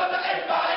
for the empire!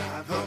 For